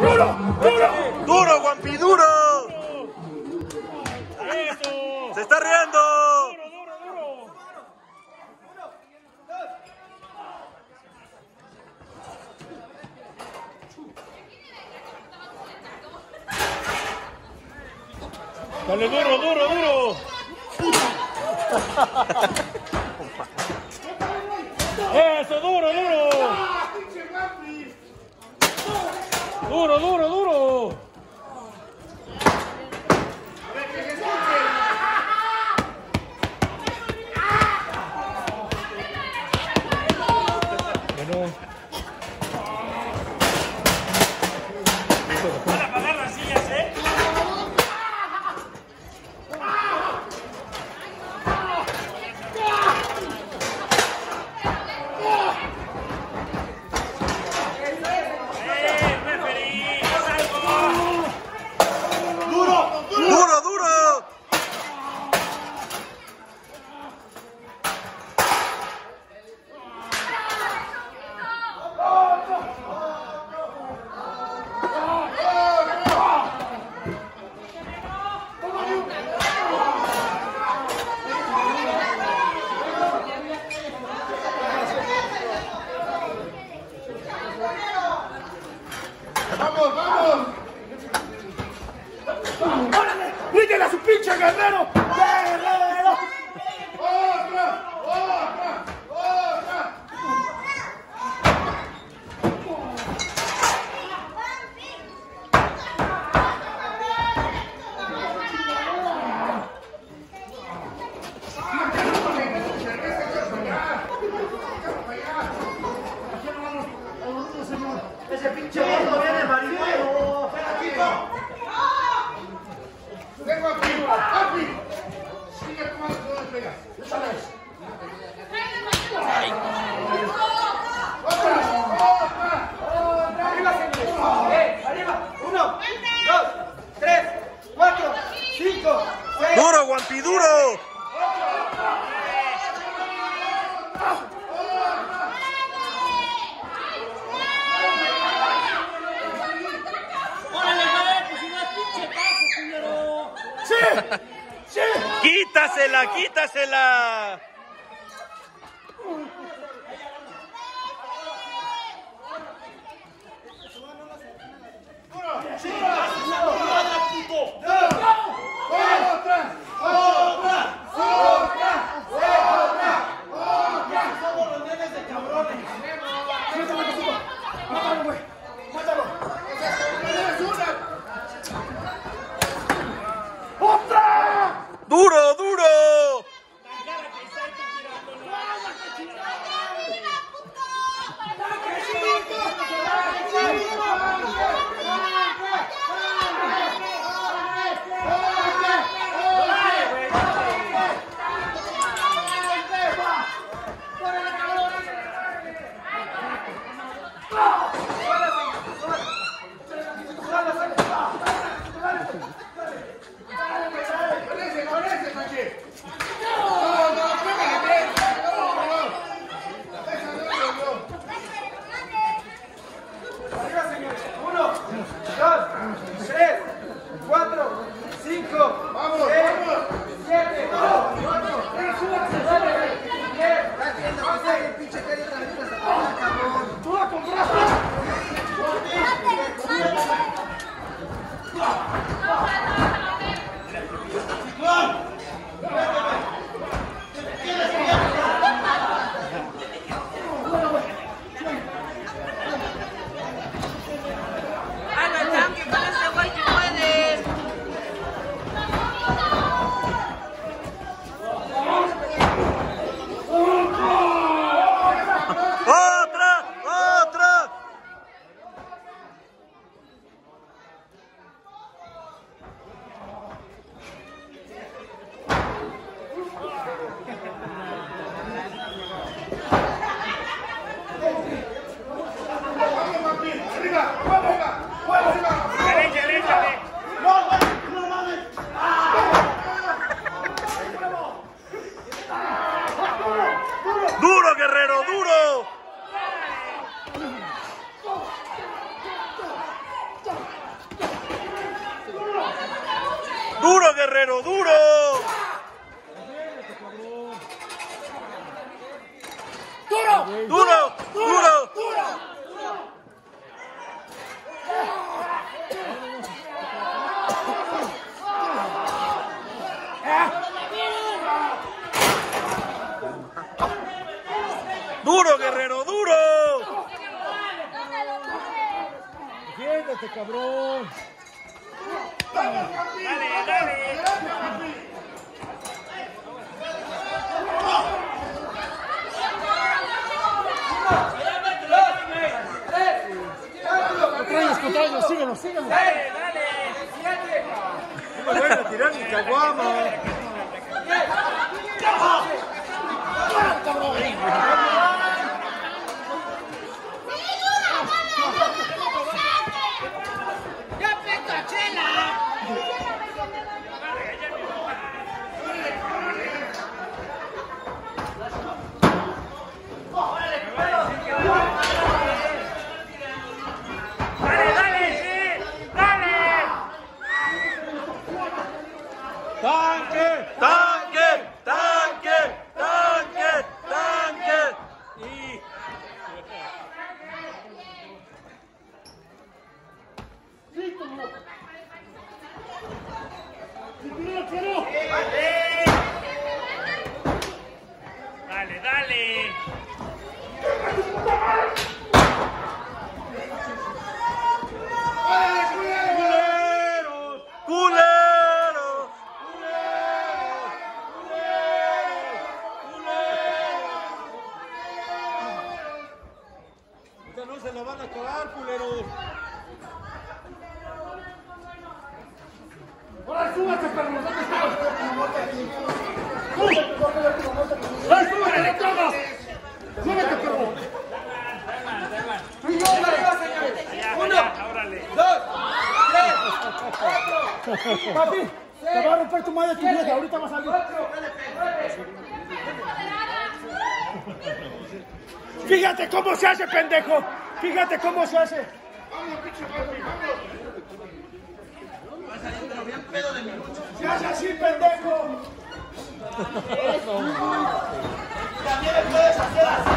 どうだ？Oh! Cabrón! Papi, te va a romper tu madre tu vieja, ahorita vas a salir. Fíjate cómo se hace, pendejo. Fíjate cómo se hace. Vamos, pinche a pero bien pedo de mi lucha. Se hace así, pendejo. También le puedes hacer así.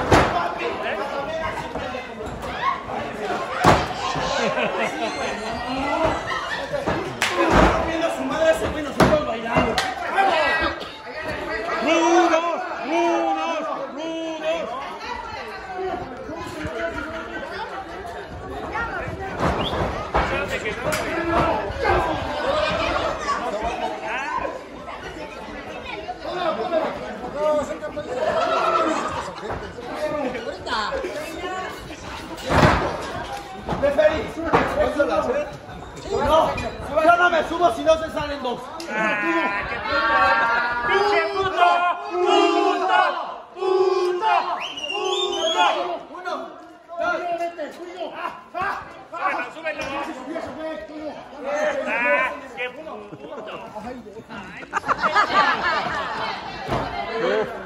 Yeah.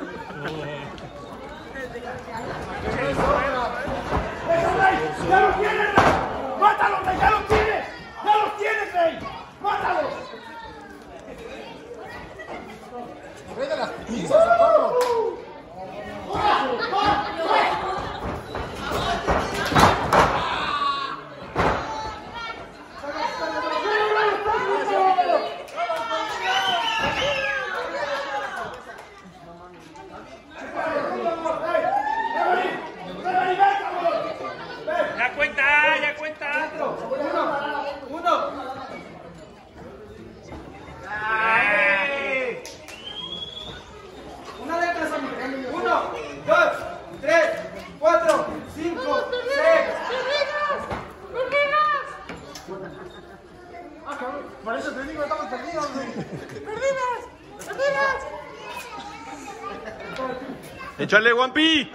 ¡Échale, Guampi!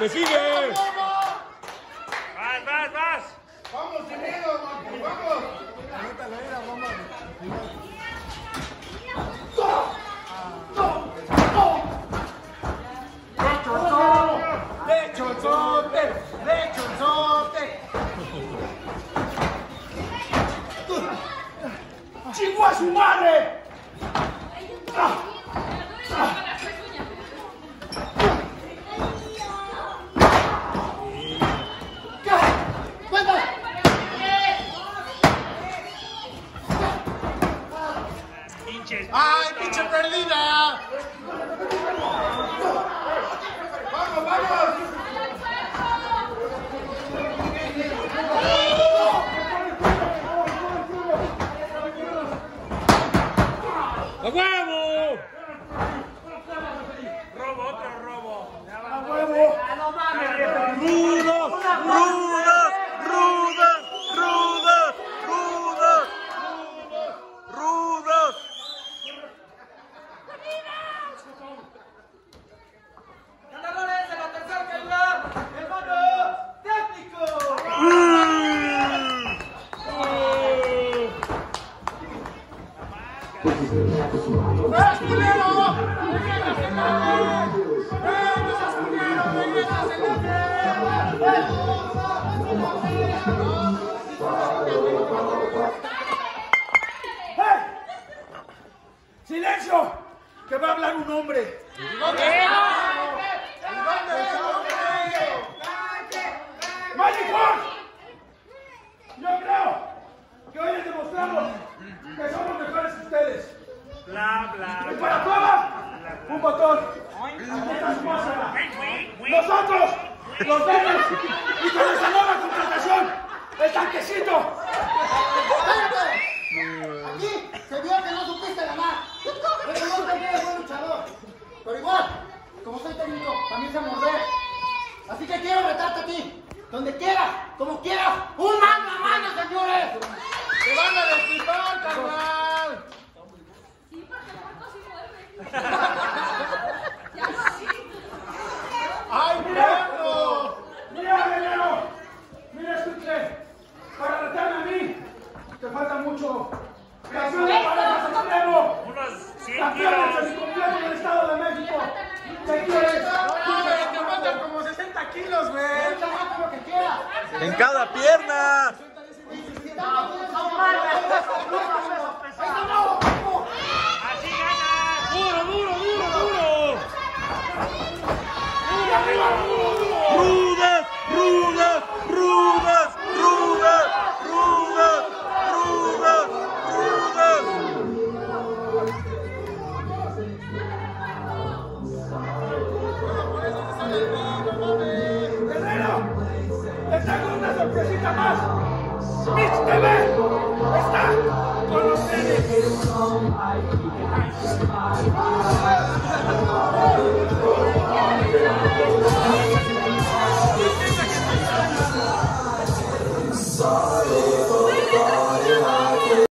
¡Que sigue! ¡Vas, vas, vas! ¡Vamos, unidos, Marco! ¡Vamos! ¡Métale la bomba! ¡De su madre! Ah, ah. ¡Ay, pinche perdida! ¡Vamos, vamos! ¡A huevo! ¡Robo, otro robo! ¡A huevo! ¡Rudos! ¡Rudos! silencio, que va a hablar un hombre. ¡Maricón! Yo creo que hoy les demostramos que somos mejores que ustedes. Bla, bla. Y para todas, un botón. Nosotros, los verdes, y con nuestra nueva contratación, el tanquecito. Aquí se vio que no supiste ganar. Pero no te eres buen luchador. Pero igual, como soy técnico, también sé morder. Así que quiero retarte a ti. Donde quieras, como quieras. ¡Un mano a mano, señores! ¡Te van a destripar, carnal! Sí, porque la moto sí muerde.